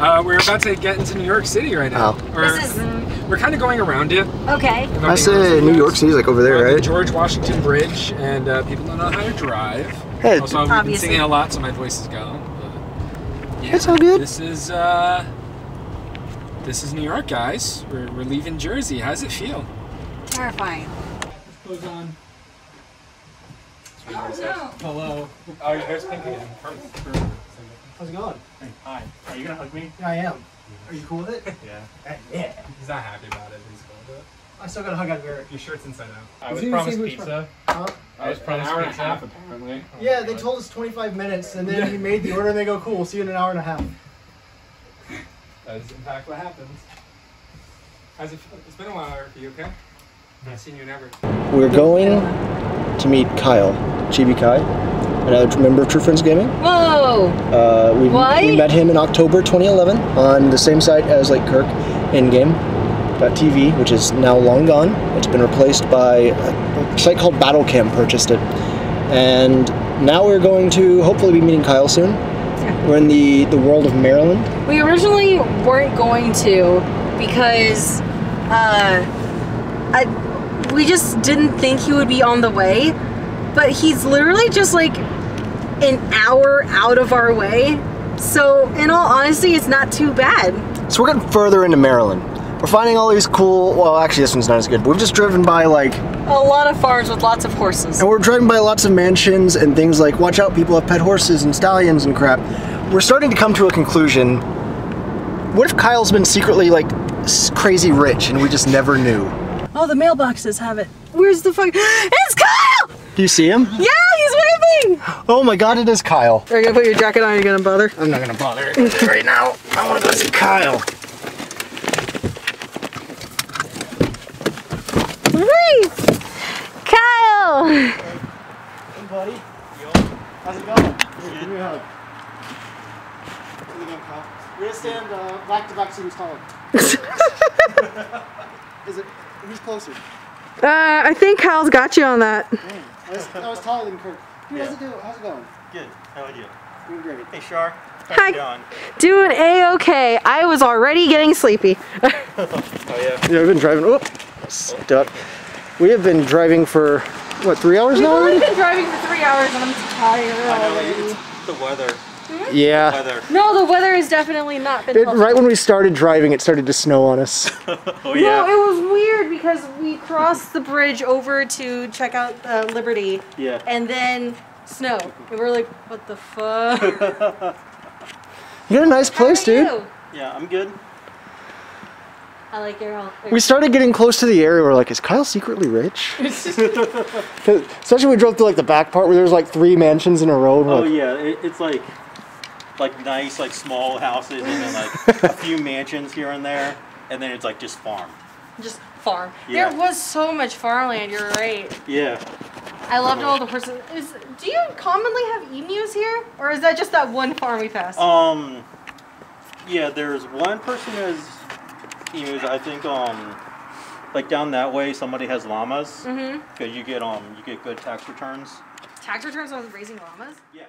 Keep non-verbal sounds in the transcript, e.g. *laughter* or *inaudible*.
Uh, we're about to get into New York City right now. Oh. We're, This is- mm, we're kind of going around it. Okay. I'm say New you York guys. City's like over We're there, on the right? George Washington Bridge, and uh, people don't know how to drive. Hey, also, we've been Obviously. singing a lot, so my voice is gone. Yeah, It's all good. This is uh, this is New York, guys. We're, we're leaving Jersey. How's it feel? Terrifying. Close on. No. Hello. Oh, there's pink again. Perfect. How's it going? Hi. Are you gonna hug me? Yeah, I am. Are you cool with it? Yeah. yeah. He's not happy about it. He's cool with it. I still gotta hug out of Eric. Your shirt's inside out. I Is was he the promised same which pizza. Huh? I was promised an hour and a pizza. half, apparently. Oh yeah, they told us 25 minutes, and then he made the order, and they go, "Cool, we'll see you in an hour and a half." That is in fact what happens. How's it feel? It's been a while, Eric. Are you okay? I've seen you never. We're going to meet Kyle, Chibi Kai, another member of True Friends Gaming. Whoa. Uh, we, we met him in October 2011 on the same site as like Kirk in-game.tv, which is now long gone. It's been replaced by a site called Battlecam purchased it. And now we're going to hopefully be meeting Kyle soon. We're in the, the world of Maryland. We originally weren't going to because uh, I, we just didn't think he would be on the way. But he's literally just like an hour out of our way. So, in all honesty, it's not too bad. So we're getting further into Maryland. We're finding all these cool, well actually this one's not as good, but we've just driven by like A lot of farms with lots of horses. And we're driving by lots of mansions and things like, watch out, people have pet horses and stallions and crap. We're starting to come to a conclusion. What if Kyle's been secretly like crazy rich and we just never knew? Oh, the mailboxes have it. Where's the fuck? *gasps* It's Kyle! Do you see him? Yeah, he's waving! Oh my god, it is Kyle. Are you gonna put your jacket on? Are you gonna bother? I'm not gonna bother right now. I wanna go see Kyle. Whee! Kyle! Hey buddy. How's it going? Give me a hug. How's it going, Kyle? We're gonna stand uh, back to back so who's taller. *laughs* is it, who's closer? Uh, I think Hal's got you on that. Dang, I was, I was taller than Kirk. How's it do? How's it going? Good. How are you? Doing great. Hey, Shar. Hi. How's it Doing a-okay. I was already getting sleepy. *laughs* Oh, yeah. Yeah, we've been driving. Whoop, stuck. We have been driving for what three hours now? We've now only already? been driving for three hours and I'm tired I know, already. it's the weather. Yeah. Weather. No, the weather has definitely not been It, right when we started driving, it started to snow on us. *laughs* Oh, yeah. No, yeah. it was weird because we crossed the bridge over to check out uh, Liberty Yeah. and then snow. And we're like, what the fuck? *laughs* You got a nice place, How are dude. you? Yeah, I'm good. I like your house. We started getting close to the area. We're like, is Kyle secretly rich? *laughs* Especially when we drove through like the back part where there's like three mansions in a row. Oh, like, yeah. It, it's like like nice, like small houses, and then like *laughs* a few mansions here and there, and then it's like just farm. Just farm. Yeah. There was so much farmland, you're right. Yeah. I loved all the horses. Is do you commonly have emus here? Or is that just that one farm we passed? Um. Yeah, there's one person who has emus. I think um, like down that way, somebody has llamas. mm-hmm. Cause you get um, you get good tax returns. Tax returns on raising llamas? Yeah.